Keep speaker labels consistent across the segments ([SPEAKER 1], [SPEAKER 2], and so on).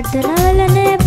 [SPEAKER 1] ප්‍රාර්ථනවල නෑ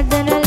[SPEAKER 1] Radhana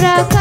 [SPEAKER 1] прокат.